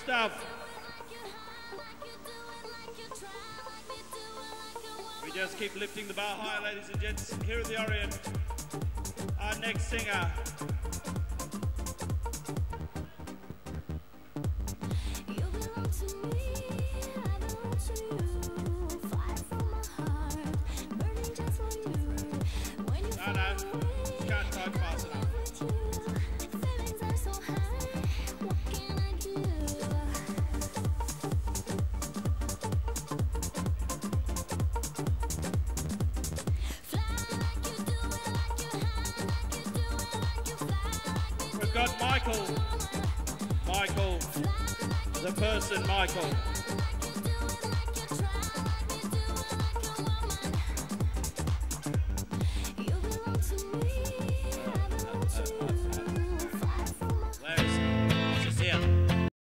stuff. We just keep lifting the bar high, ladies and gents. Here at the Orient, our next singer. No, no, can't talk fast enough. The person Michael.